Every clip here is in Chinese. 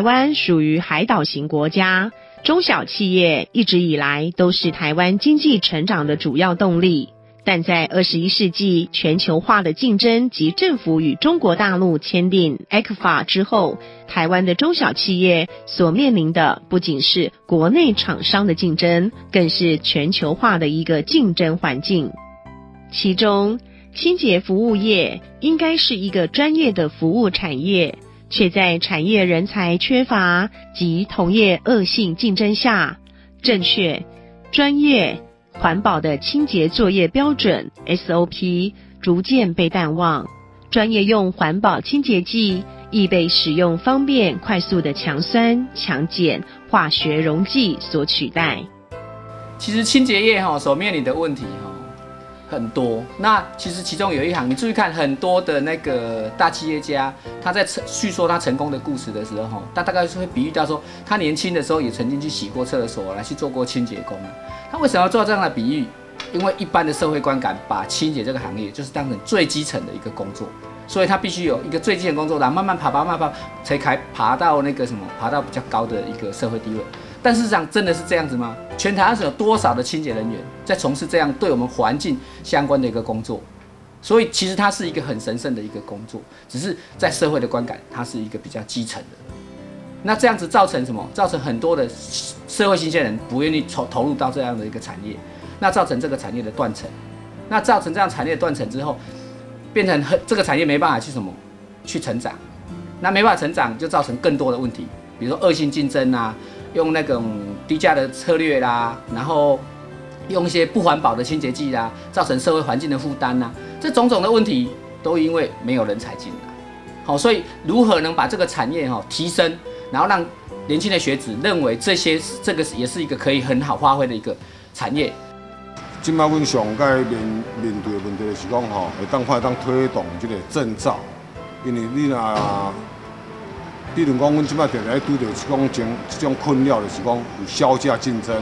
台湾属于海岛型国家，中小企业一直以来都是台湾经济成长的主要动力。但在二十一世纪全球化的竞争及政府与中国大陆签订 ECFA 之后，台湾的中小企业所面临的不仅是国内厂商的竞争，更是全球化的一个竞争环境。其中，清洁服务业应该是一个专业的服务产业，却在产业人才缺乏及同业恶性竞争下，正确、专业。环保的清洁作业标准 SOP 逐渐被淡忘，专业用环保清洁剂亦被使用方便快速的强酸、强碱化学溶剂所取代。其实清洁业哈所面临的问题哈很多，那其实其中有一行，你注意看很多的那个大企业家，他在叙说他成功的故事的时候，他大概是会比喻到说，他年轻的时候也曾经去洗过厕所，来去做过清洁工。他为什么要做这样的比喻？因为一般的社会观感把清洁这个行业就是当成最基层的一个工作，所以他必须有一个最基层工作，然后慢慢爬爬慢慢才开爬到那个什么，爬到比较高的一个社会地位。但事实上真的是这样子吗？全台湾是有多少的清洁人员在从事这样对我们环境相关的一个工作？所以其实它是一个很神圣的一个工作，只是在社会的观感，它是一个比较基层的。那这样子造成什么？造成很多的社会新鲜人不愿意投投入到这样的一个产业，那造成这个产业的断层。那造成这样产业断层之后，变成很这个产业没办法去什么去成长，那没办法成长就造成更多的问题，比如说恶性竞争啊，用那种低价的策略啦，然后用一些不环保的清洁剂啦，造成社会环境的负担呐，这种种的问题都因为没有人才进来。好，所以如何能把这个产业哈提升？然后让年轻的学子认为这些这个也是一个可以很好发挥的一个产业。今麦阮上该面面对的问题是讲吼，会当快当推动这个证照，因为你若，比如讲阮今摆常常拄到这种种这种困扰的是讲有销价竞争，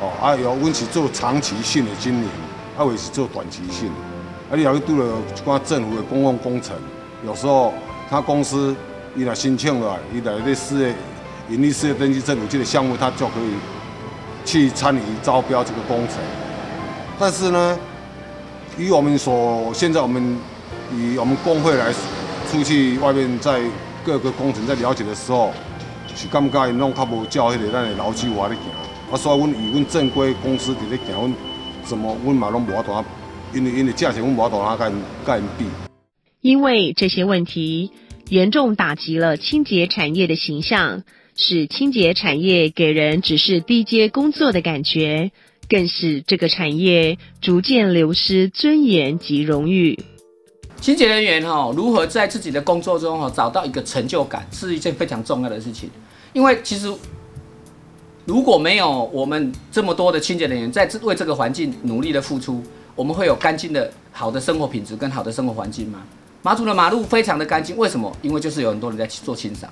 哦，啊有阮是做长期性的经营，啊或是做短期性，啊你要去拄到一寡政府的公共工程，有时候他公司。伊来申请了，伊来类似的盈利事业登记证，有这个项目，他就可以去参与招标这个工程。但是呢，以我们所现在我们以我们工会来出去外面，在各个工程在了解的时候，是感觉因拢较无照迄个咱的劳基法咧行。啊，所以阮以阮正规公司伫咧行，阮怎么阮嘛拢无法度，因为因为价钱阮无法度啊，跟跟因比。因为这些问题。严重打击了清洁产业的形象，使清洁产业给人只是低阶工作的感觉，更使这个产业逐渐流失尊严及荣誉。清洁人员哈，如何在自己的工作中哈找到一个成就感，是一件非常重要的事情。因为其实如果没有我们这么多的清洁人员在这为这个环境努力的付出，我们会有干净的好的生活品质跟好的生活环境吗？马祖的马路非常的干净，为什么？因为就是有很多人在做清扫。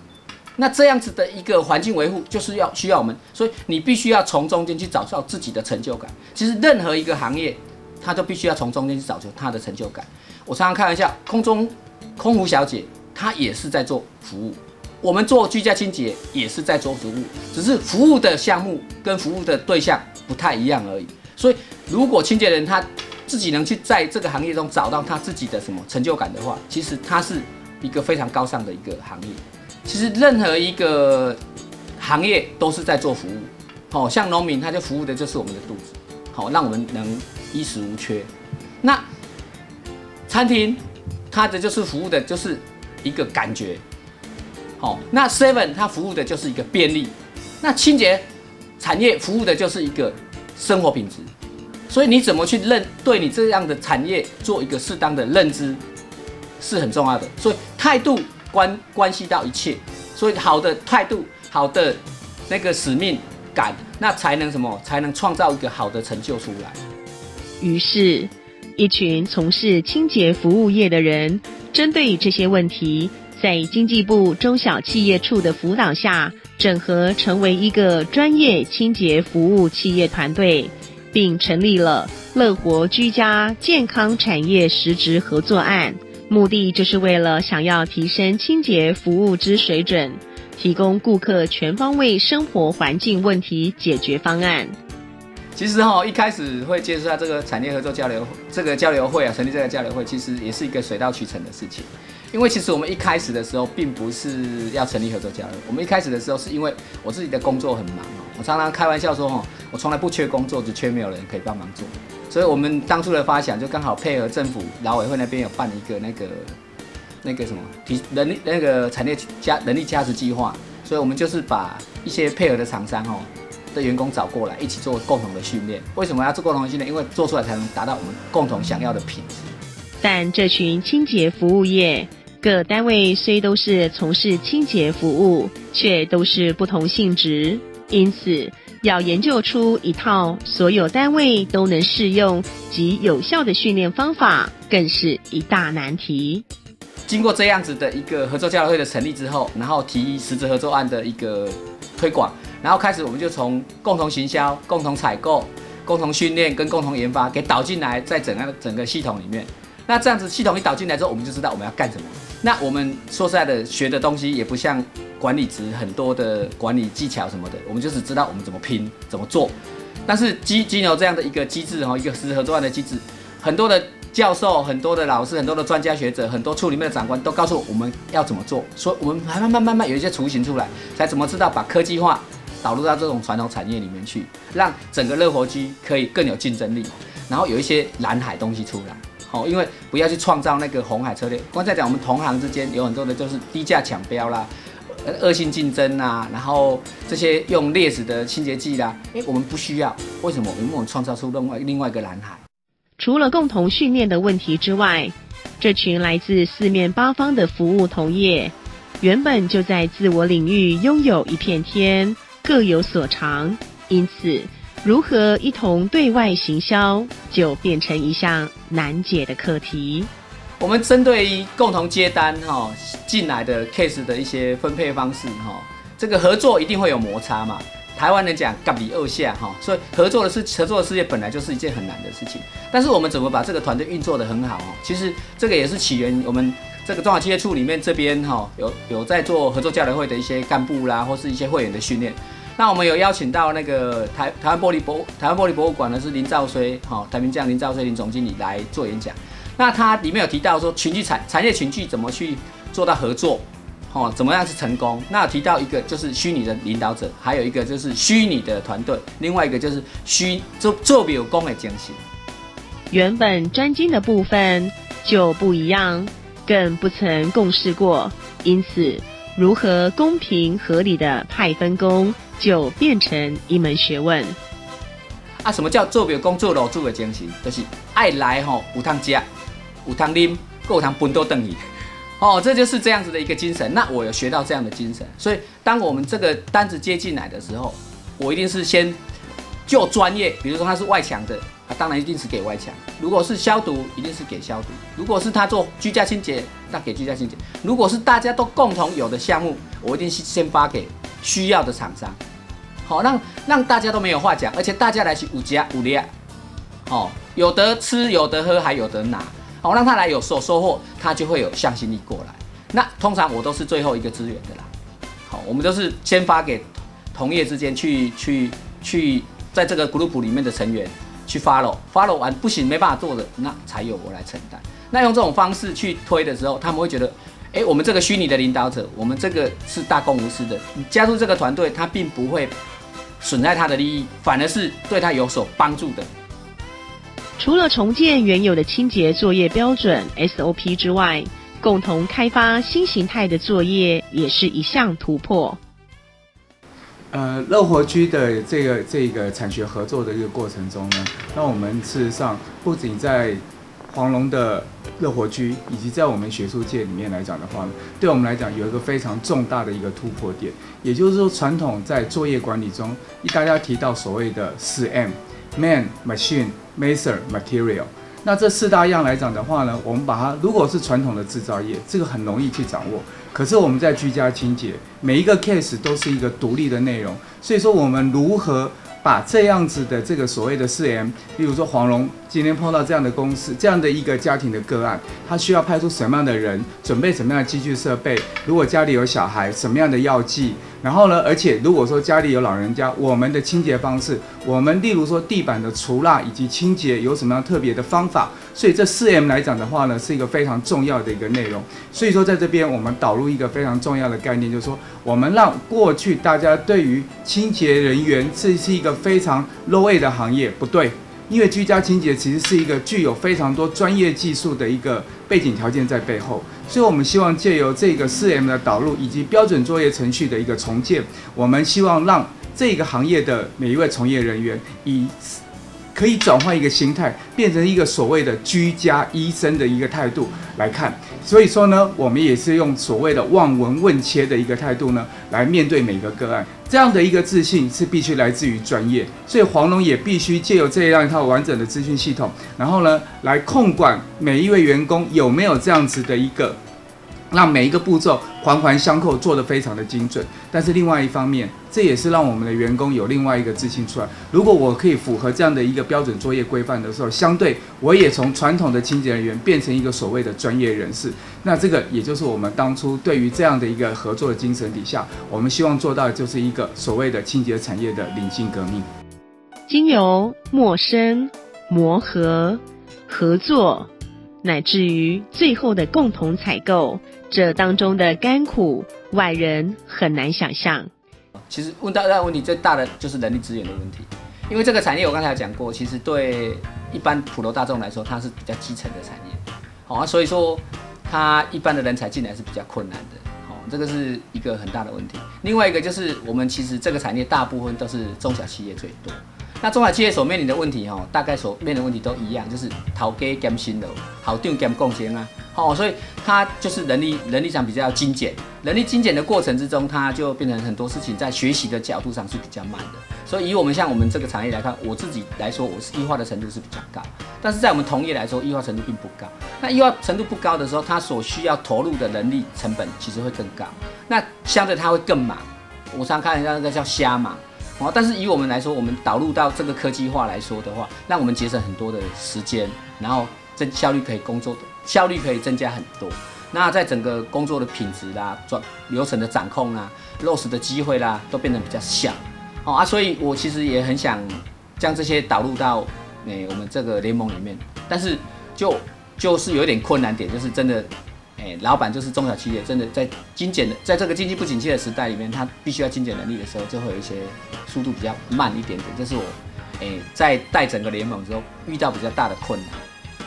那这样子的一个环境维护，就是要需要我们，所以你必须要从中间去找到自己的成就感。其实任何一个行业，他就必须要从中间去找出他的成就感。我常常开玩笑，空中空服小姐她也是在做服务，我们做居家清洁也是在做服务，只是服务的项目跟服务的对象不太一样而已。所以如果清洁人他。自己能去在这个行业中找到他自己的什么成就感的话，其实他是一个非常高尚的一个行业。其实任何一个行业都是在做服务，好像农民他就服务的就是我们的肚子，好让我们能衣食无缺。那餐厅它的就是服务的就是一个感觉，好，那 Seven 它服务的就是一个便利，那清洁产业服务的就是一个生活品质。所以你怎么去认对你这样的产业做一个适当的认知，是很重要的。所以态度关关系到一切，所以好的态度、好的那个使命感，那才能什么？才能创造一个好的成就出来。于是，一群从事清洁服务业的人，针对这些问题，在经济部中小企业处的辅导下，整合成为一个专业清洁服务企业团队。并成立了乐活居家健康产业实质合作案，目的就是为了想要提升清洁服务之水准，提供顾客全方位生活环境问题解决方案。其实哈，一开始会接触到这个产业合作交流这个交流会啊，成立这个交流会，其实也是一个水到渠成的事情。因为其实我们一开始的时候，并不是要成立合作交流，我们一开始的时候是因为我自己的工作很忙哦，我常常开玩笑说哈，我从来不缺工作，只缺没有人可以帮忙做。所以我们当初的发想就刚好配合政府劳委会那边有办一个那个那个什么提人力那个产业加人力价值计划，所以我们就是把一些配合的厂商哦的员工找过来，一起做共同的训练。为什么要做共同的训练？因为做出来才能达到我们共同想要的品质。但这群清洁服务业各单位虽都是从事清洁服务，却都是不同性质，因此。要研究出一套所有单位都能适用及有效的训练方法，更是一大难题。经过这样子的一个合作交流会的成立之后，然后提实质合作案的一个推广，然后开始我们就从共同行销、共同采购、共同训练跟共同研发给导进来，在整个整个系统里面。那这样子系统一导进来之后，我们就知道我们要干什么。那我们说实在的，学的东西也不像管理职很多的管理技巧什么的，我们就只知道我们怎么拼怎么做。但是基金牛这样的一个机制哈，一个实时合作案的机制，很多的教授、很多的老师、很多的专家学者、很多处里面的长官都告诉我们要怎么做，所以我们慢慢慢慢慢有一些雏形出来，才怎么知道把科技化导入到这种传统产业里面去，让整个热活机可以更有竞争力，然后有一些蓝海东西出来。好，因为不要去创造那个红海策略。刚才讲我们同行之间有很多的，就是低价抢标啦，恶性竞争啊，然后这些用劣质的清洁剂啦，哎，我们不需要。为什么？因为我们创造出另外另外一个蓝海。除了共同训练的问题之外，这群来自四面八方的服务同业，原本就在自我领域拥有一片天，各有所长，因此。如何一同对外行销，就变成一项难解的课题。我们针对共同接单哈进来的 case 的一些分配方式哈，这个合作一定会有摩擦嘛。台湾人讲“甲比二下”哈，所以合作的事合作的事业本来就是一件很难的事情。但是我们怎么把这个团队运作的很好哦？其实这个也是起源于我们这个中华企业处里面这边哈有有在做合作交流会的一些干部啦，或是一些会员的训练。那我们有邀请到那个台台湾玻璃博台湾玻璃博物馆呢，是林兆衰，哈，台名将林兆衰林总经理来做演讲。那他里面有提到说群聚产产业群聚怎么去做到合作，哦，怎么样是成功？那提到一个就是虚拟的领导者，还有一个就是虚拟的团队，另外一个就是虚做做有功的精神。原本专精的部分就不一样，更不曾共事过，因此如何公平合理的派分工？就变成一门学问啊！什么叫做表工作楼主的精神？就是爱来吼，有汤加，有汤啉，够汤分多等你哦，这就是这样子的一个精神。那我有学到这样的精神，所以当我们这个单子接进来的时候，我一定是先就专业，比如说他是外墙的啊，当然一定是给外墙；如果是消毒，一定是给消毒；如果是他做居家清洁，那给居家清洁；如果是大家都共同有的项目，我一定是先发给需要的厂商。好，让让大家都没有话讲，而且大家来去五家五列，好，有得吃，有得喝，还有得拿，好，让他来有所收获，他就会有向心力过来。那通常我都是最后一个资源的啦，好，我们都是先发给同业之间去去去，在这个 group 里面的成员去 follow，follow 完不行没办法做的，那才有我来承担。那用这种方式去推的时候，他们会觉得。哎，我们这个虚拟的领导者，我们这个是大公无私的。你加入这个团队，他并不会损害他的利益，反而是对他有所帮助的。除了重建原有的清洁作业标准 SOP 之外，共同开发新形态的作业也是一项突破。呃，乐活居的这个这个产学合作的一个过程中呢，那我们事实上不仅在黄龙的热活居，以及在我们学术界里面来讲的话呢，对我们来讲有一个非常重大的一个突破点，也就是说，传统在作业管理中，大家提到所谓的四 M：Man、Machine、Method、Material。那这四大样来讲的话呢，我们把它如果是传统的制造业，这个很容易去掌握。可是我们在居家清洁，每一个 case 都是一个独立的内容，所以说我们如何把这样子的这个所谓的四 M，例如说黄蓉。今天碰到这样的公司，这样的一个家庭的个案，他需要派出什么样的人，准备什么样的机具设备？如果家里有小孩，什么样的药剂？然后呢，而且如果说家里有老人家，我们的清洁方式，我们例如说地板的除蜡以及清洁有什么样特别的方法？所以这四 M 来讲的话呢，是一个非常重要的一个内容。所以说在这边我们导入一个非常重要的概念，就是说我们让过去大家对于清洁人员这是一个非常 low A 的行业，不对。因为居家清洁其实是一个具有非常多专业技术的一个背景条件在背后，所以我们希望借由这个四 M 的导入以及标准作业程序的一个重建，我们希望让这个行业的每一位从业人员以。可以转换一个心态，变成一个所谓的居家医生的一个态度来看。所以说呢，我们也是用所谓的望闻问切的一个态度呢，来面对每个个案。这样的一个自信是必须来自于专业，所以黄龙也必须借由这样一套完整的资讯系统，然后呢，来控管每一位员工有没有这样子的一个。让每一个步骤环环相扣，做得非常的精准。但是另外一方面，这也是让我们的员工有另外一个自信出来。如果我可以符合这样的一个标准作业规范的时候，相对我也从传统的清洁人员变成一个所谓的专业人士。那这个也就是我们当初对于这样的一个合作的精神底下，我们希望做到的就是一个所谓的清洁产业的领性革命。经由陌生、磨合、合作。乃至于最后的共同采购，这当中的甘苦，外人很难想象。其实问到这个问题最大的就是人力资源的问题，因为这个产业我刚才有讲过，其实对一般普罗大众来说，它是比较基层的产业，好啊，所以说它一般的人才进来是比较困难的，好，这个是一个很大的问题。另外一个就是我们其实这个产业大部分都是中小企业最多。那中小企业所面临的问题，哈，大概所面临的问题都一样，就是讨价减薪的，好定减贡献啊，好，所以它就是人力人力上比较精简，人力精简的过程之中，它就变成很多事情在学习的角度上是比较慢的。所以以我们像我们这个产业来看，我自己来说，我是异化的程度是比较高，但是在我们同业来说，异化程度并不高。那异化程度不高的时候，它所需要投入的人力成本其实会更高，那相对它会更忙。我常看人家那个叫瞎忙。哦，但是以我们来说，我们导入到这个科技化来说的话，让我们节省很多的时间，然后增效率可以工作的效率可以增加很多。那在整个工作的品质啦、转流程的掌控啦、落实的机会啦，都变得比较小。哦啊，所以我其实也很想将这些导入到诶我们这个联盟里面，但是就就是有点困难点，就是真的。哎，老板就是中小企业，真的在精简的，在这个经济不景气的时代里面，他必须要精简能力的时候，就会有一些速度比较慢一点点。这是我，哎，在带整个联盟之后遇到比较大的困难。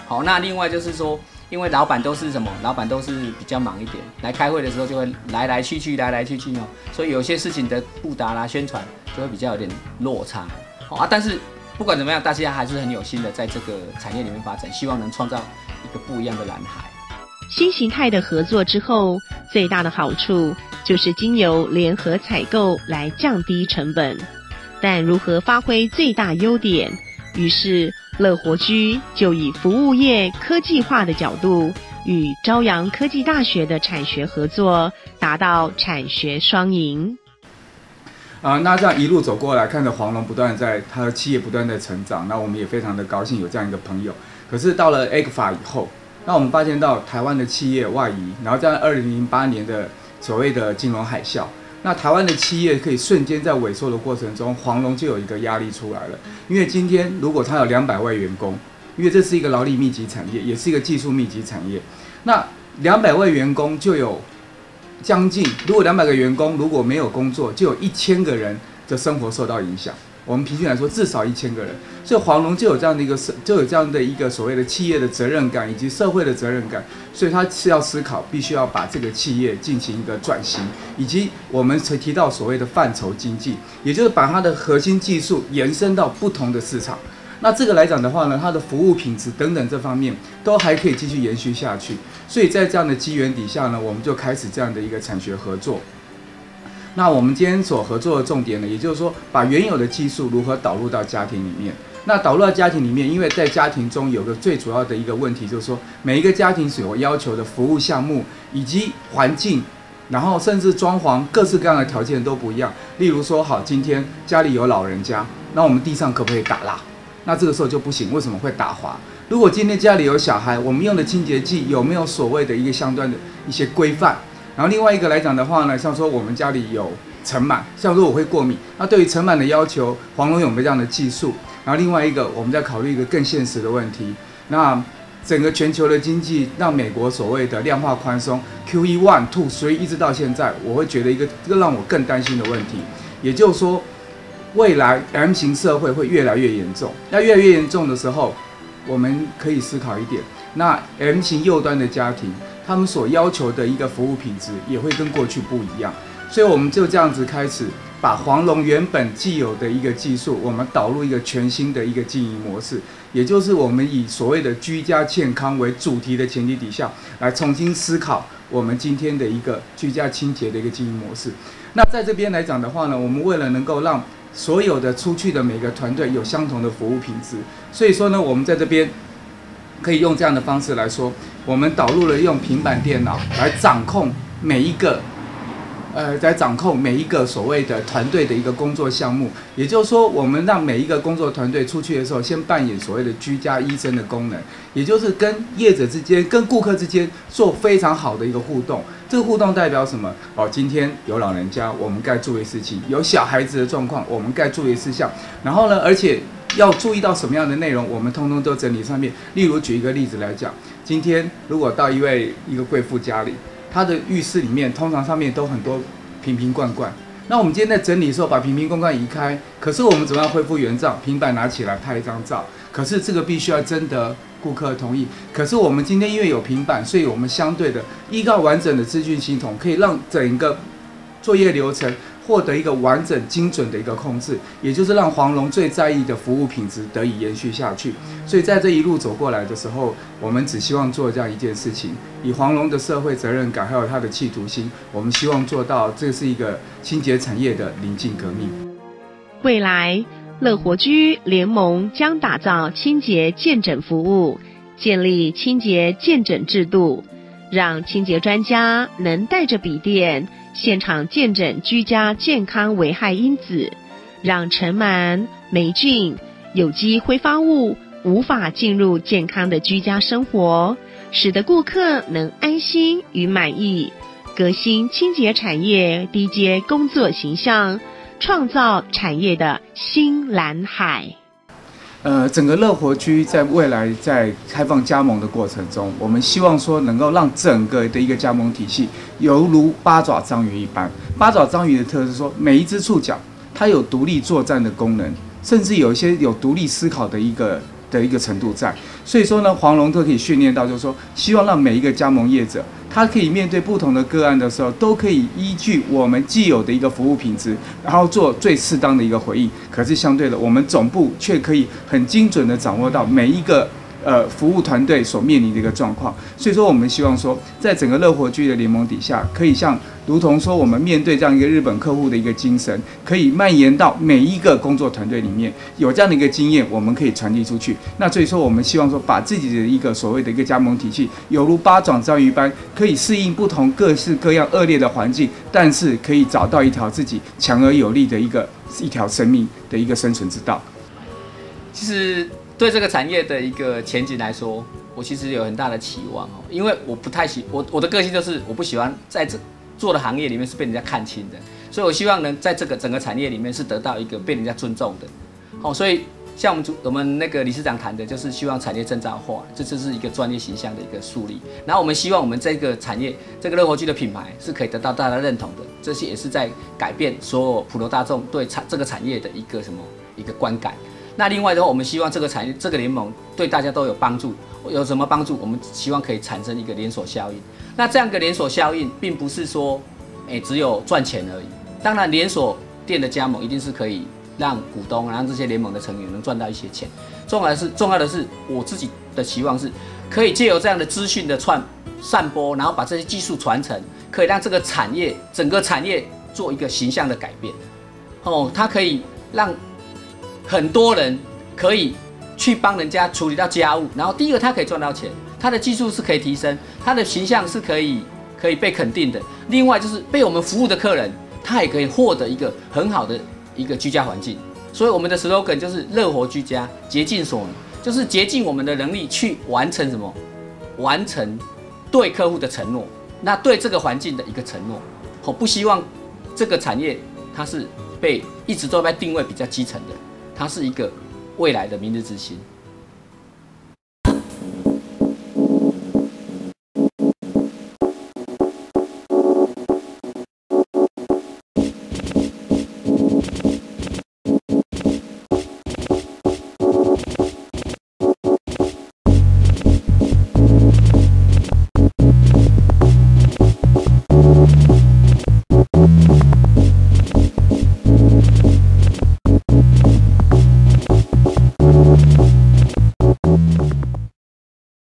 好，那另外就是说，因为老板都是什么？老板都是比较忙一点，来开会的时候就会来来去去，来来去去哦，所以有些事情的布达啦、宣传就会比较有点落差。好啊，但是不管怎么样，大家还是很有心的在这个产业里面发展，希望能创造一个不一样的蓝海。新形态的合作之后，最大的好处就是经由联合采购来降低成本。但如何发挥最大优点？于是乐活居就以服务业科技化的角度，与朝阳科技大学的产学合作，达到产学双赢。啊，那这样一路走过来，看着黄龙不断在他的企业不断的成长，那我们也非常的高兴有这样一个朋友。可是到了 A 法以后。那我们发现到台湾的企业外移，然后在二零零八年的所谓的金融海啸，那台湾的企业可以瞬间在萎缩的过程中，黄龙就有一个压力出来了。因为今天如果他有两百位员工，因为这是一个劳力密集产业，也是一个技术密集产业，那两百位员工就有将近，如果两百个员工如果没有工作，就有一千个人的生活受到影响。我们平均来说，至少一千个人，所以黄龙就有这样的一个社，就有这样的一个所谓的企业的责任感以及社会的责任感，所以他是要思考，必须要把这个企业进行一个转型，以及我们曾提到所谓的范畴经济，也就是把它的核心技术延伸到不同的市场。那这个来讲的话呢，它的服务品质等等这方面都还可以继续延续下去。所以在这样的机缘底下呢，我们就开始这样的一个产学合作。那我们今天所合作的重点呢，也就是说，把原有的技术如何导入到家庭里面。那导入到家庭里面，因为在家庭中有个最主要的一个问题，就是说每一个家庭所要求的服务项目以及环境，然后甚至装潢各式各样的条件都不一样。例如说，好，今天家里有老人家，那我们地上可不可以打蜡？那这个时候就不行，为什么会打滑？如果今天家里有小孩，我们用的清洁剂有没有所谓的一个相关的一些规范？然后另外一个来讲的话呢，像说我们家里有尘螨，像说我会过敏，那对于尘螨的要求，黄龙有没有这样的技术？然后另外一个，我们在考虑一个更现实的问题，那整个全球的经济让美国所谓的量化宽松 QE one two three 一直到现在，我会觉得一个这个让我更担心的问题，也就是说，未来 M 型社会会越来越严重。那越来越严重的时候，我们可以思考一点，那 M 型右端的家庭。他们所要求的一个服务品质也会跟过去不一样，所以我们就这样子开始把黄龙原本既有的一个技术，我们导入一个全新的一个经营模式，也就是我们以所谓的居家健康为主题的前提底下，来重新思考我们今天的一个居家清洁的一个经营模式。那在这边来讲的话呢，我们为了能够让所有的出去的每个团队有相同的服务品质，所以说呢，我们在这边。可以用这样的方式来说，我们导入了用平板电脑来掌控每一个，呃，在掌控每一个所谓的团队的一个工作项目。也就是说，我们让每一个工作团队出去的时候，先扮演所谓的居家医生的功能，也就是跟业者之间、跟顾客之间做非常好的一个互动。这个互动代表什么？哦，今天有老人家，我们该注意事情；有小孩子的状况，我们该注意事项。然后呢，而且。要注意到什么样的内容，我们通通都整理上面。例如举一个例子来讲，今天如果到一位一个贵妇家里，她的浴室里面通常上面都很多瓶瓶罐罐。那我们今天在整理的时候，把瓶瓶罐罐移开，可是我们怎么样恢复原状？平板拿起来拍一张照，可是这个必须要征得顾客同意。可是我们今天因为有平板，所以我们相对的依靠完整的资讯系统，可以让整个作业流程。获得一个完整精准的一个控制，也就是让黄龙最在意的服务品质得以延续下去。所以在这一路走过来的时候，我们只希望做这样一件事情：以黄龙的社会责任感，还有他的企图心，我们希望做到这是一个清洁产业的临近革命。未来乐活居联盟将打造清洁见诊服务，建立清洁见诊制度，让清洁专家能带着笔电。现场见诊居家健康危害因子，让尘螨、霉菌、有机挥发物无法进入健康的居家生活，使得顾客能安心与满意，革新清洁产业低阶工作形象，创造产业的新蓝海。呃，整个乐活区在未来在开放加盟的过程中，我们希望说能够让整个的一个加盟体系犹如八爪章鱼一般。八爪章鱼的特色说，每一只触角它有独立作战的功能，甚至有一些有独立思考的一个的一个程度在。所以说呢，黄龙都可以训练到，就是说，希望让每一个加盟业者。他可以面对不同的个案的时候，都可以依据我们既有的一个服务品质，然后做最适当的一个回应。可是相对的，我们总部却可以很精准的掌握到每一个。呃，服务团队所面临的一个状况，所以说我们希望说，在整个乐活居的联盟底下，可以像如同说我们面对这样一个日本客户的一个精神，可以蔓延到每一个工作团队里面，有这样的一个经验，我们可以传递出去。那所以说，我们希望说，把自己的一个所谓的一个加盟体系，犹如八爪章鱼般，可以适应不同各式各样恶劣的环境，但是可以找到一条自己强而有力的一个一条生命的一个生存之道。其实。对这个产业的一个前景来说，我其实有很大的期望哦，因为我不太喜我我的个性就是我不喜欢在这做的行业里面是被人家看轻的，所以我希望能在这个整个产业里面是得到一个被人家尊重的，好，所以像我们主我们那个理事长谈的就是希望产业证照化，这就是一个专业形象的一个树立，然后我们希望我们这个产业这个乐活居的品牌是可以得到大家认同的，这些也是在改变所有普罗大众对产这个产业的一个什么一个观感。那另外的话，我们希望这个产业、这个联盟对大家都有帮助。有什么帮助？我们希望可以产生一个连锁效应。那这样个连锁效应，并不是说，哎，只有赚钱而已。当然，连锁店的加盟一定是可以让股东、让这些联盟的成员能赚到一些钱。重要的是，重要的是，我自己的期望是，可以借由这样的资讯的串散播，然后把这些技术传承，可以让这个产业整个产业做一个形象的改变。哦，它可以让。很多人可以去帮人家处理到家务，然后第一个他可以赚到钱，他的技术是可以提升，他的形象是可以可以被肯定的。另外就是被我们服务的客人，他也可以获得一个很好的一个居家环境。所以我们的 slogan 就是乐活居家，竭尽所能，就是竭尽我们的能力去完成什么？完成对客户的承诺，那对这个环境的一个承诺。我不希望这个产业它是被一直都在定位比较基层的，它是一个未来的明日之星。